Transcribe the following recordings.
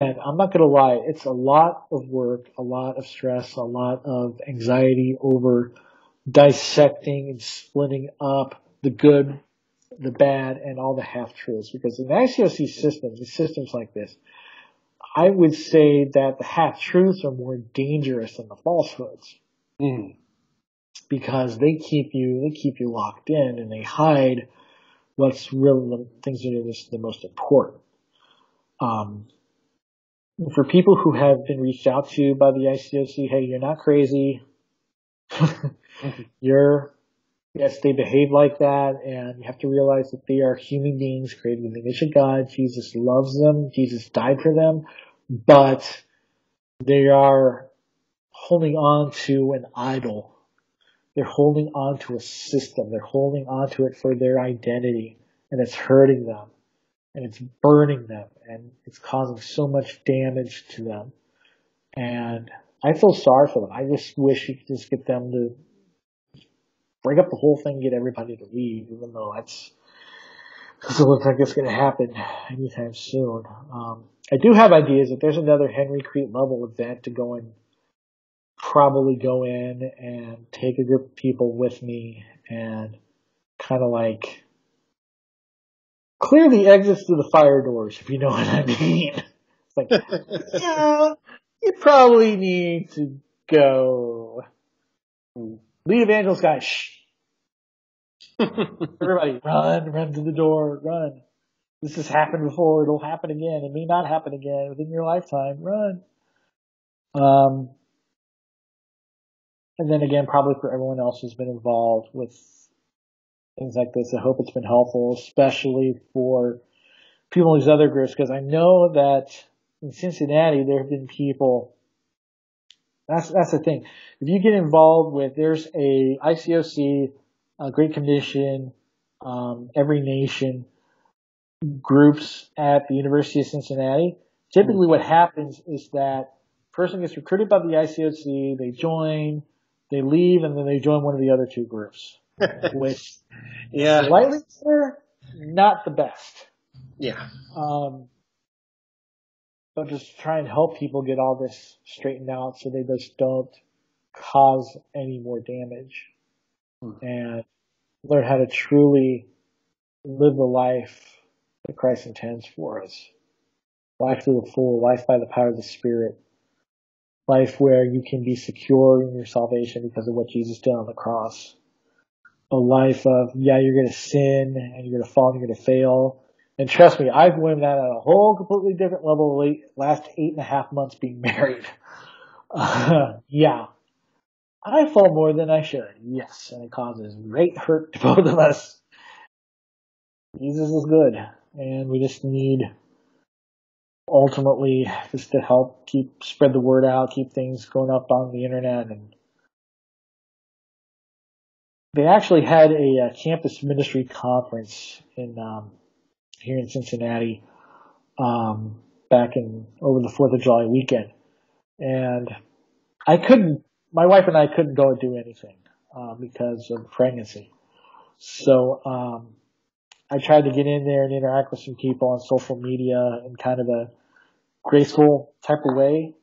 and I'm not going to lie, it's a lot of work, a lot of stress, a lot of anxiety over dissecting and splitting up the good, the bad, and all the half truths. Because in ICOC systems, in systems like this, I would say that the half truths are more dangerous than the falsehoods. Mm. Because they keep you, they keep you locked in and they hide what's really the things that are the most important. Um, for people who have been reached out to by the ICOC, hey, you're not crazy. you're, yes, they behave like that, and you have to realize that they are human beings created in the image of God. Jesus loves them. Jesus died for them, but they are holding on to an idol. They're holding on to a system. They're holding on to it for their identity, and it's hurting them and it's burning them and it's causing so much damage to them. And I feel sorry for them. I just wish you could just get them to break up the whole thing, get everybody to leave, even though that's doesn't look like it's going to happen anytime soon. Um, I do have ideas. If there's another Henry Kriete level event to go and probably go in and take a group of people with me and kind of like clear the exits to the fire doors, if you know what I mean. It's like, yeah, you probably need to go. Lead evangelist guy, shh. Everybody, run, run to the door, run. This has happened before. It'll happen again. It may not happen again within your lifetime. Run. Um, and then again, probably for everyone else who's been involved with things like this. I hope it's been helpful, especially for people in these other groups, because I know that in Cincinnati there have been people. That's that's the thing. If you get involved with, there's a ICOC, a Great Commission, um, every nation groups at the University of Cincinnati. Typically, what happens is that person gets recruited by the ICOC, they join, they leave, and then they join one of the other two groups. which yeah, slightly better, not the best. Yeah. Um, but just try and help people get all this straightened out so they just don't cause any more damage hmm. and learn how to truly live the life that Christ intends for us. Life to the full, life by the power of the Spirit. Life where you can be secure in your salvation because of what Jesus did on the cross a life of, yeah, you're going to sin and you're going to fall and you're going to fail. And trust me, I've learned that at a whole completely different level late, last eight and a half months being married. Uh, yeah. I fall more than I should. Yes. And it causes great hurt to both of us. Jesus is good. And we just need ultimately just to help keep spread the word out, keep things going up on the internet and they actually had a, a campus ministry conference in um, here in Cincinnati um, back in over the Fourth of July weekend, and I couldn't. My wife and I couldn't go and do anything uh, because of pregnancy. So um, I tried to get in there and interact with some people on social media in kind of a graceful type of way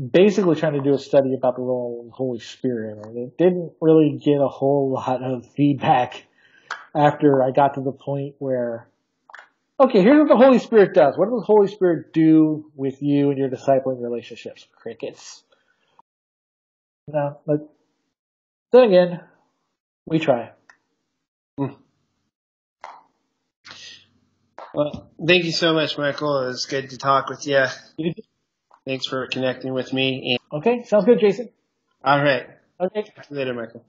basically trying to do a study about the role of the Holy Spirit, and it didn't really get a whole lot of feedback after I got to the point where, okay, here's what the Holy Spirit does. What does the Holy Spirit do with you and your discipling relationships? Crickets. No, but then again, we try. Hmm. Well, thank you so much, Michael. It was good to talk with you. Thanks for connecting with me. okay, sounds good, Jason. All right. Okay. Talk to you later, Michael.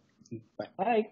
Bye. Bye.